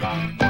Bye.